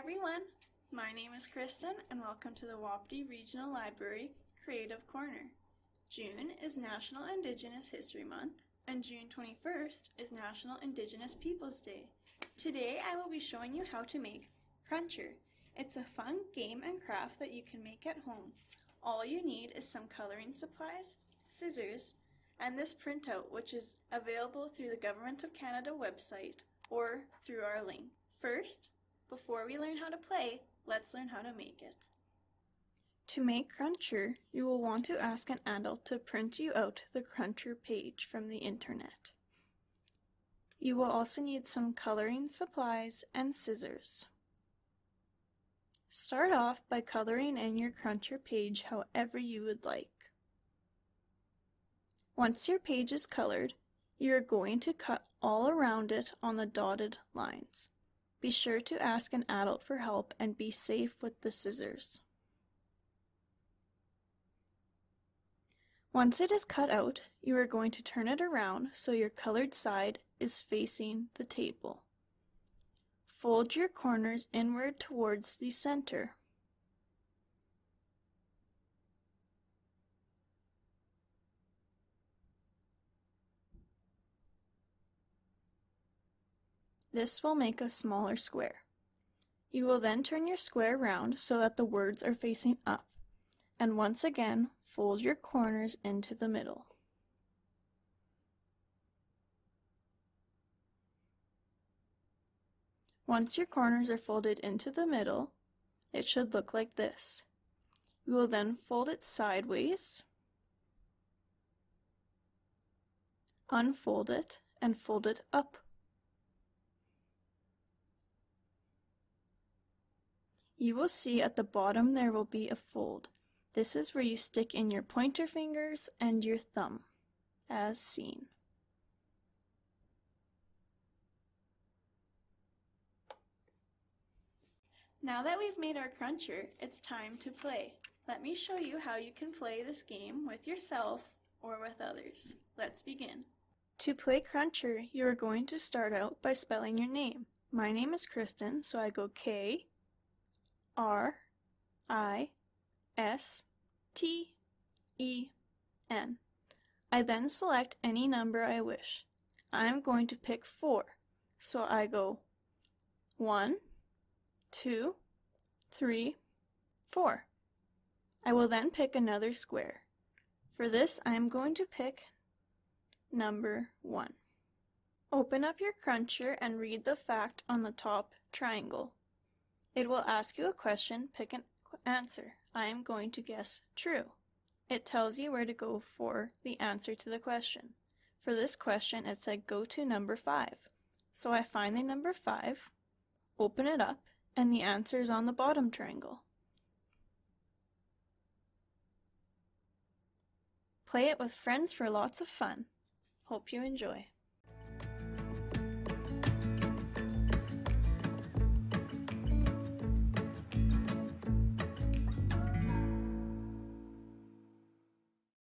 everyone, my name is Kristen and welcome to the Wapiti Regional Library Creative Corner. June is National Indigenous History Month and June 21st is National Indigenous Peoples Day. Today I will be showing you how to make Cruncher. It's a fun game and craft that you can make at home. All you need is some coloring supplies, scissors, and this printout which is available through the Government of Canada website or through our link. First, before we learn how to play, let's learn how to make it. To make Cruncher, you will want to ask an adult to print you out the Cruncher page from the internet. You will also need some coloring supplies and scissors. Start off by coloring in your Cruncher page however you would like. Once your page is colored, you are going to cut all around it on the dotted lines. Be sure to ask an adult for help and be safe with the scissors. Once it is cut out, you are going to turn it around so your colored side is facing the table. Fold your corners inward towards the center. This will make a smaller square. You will then turn your square round so that the words are facing up, and once again fold your corners into the middle. Once your corners are folded into the middle, it should look like this. You will then fold it sideways, unfold it, and fold it up You will see at the bottom there will be a fold. This is where you stick in your pointer fingers and your thumb, as seen. Now that we've made our cruncher, it's time to play. Let me show you how you can play this game with yourself or with others. Let's begin. To play cruncher, you are going to start out by spelling your name. My name is Kristen, so I go K R I S T E N. I then select any number I wish. I'm going to pick 4, so I go one, two, three, four. I will then pick another square. For this, I am going to pick number 1. Open up your cruncher and read the fact on the top triangle. It will ask you a question, pick an answer. I am going to guess true. It tells you where to go for the answer to the question. For this question, it said go to number 5. So I find the number 5, open it up, and the answer is on the bottom triangle. Play it with friends for lots of fun. Hope you enjoy.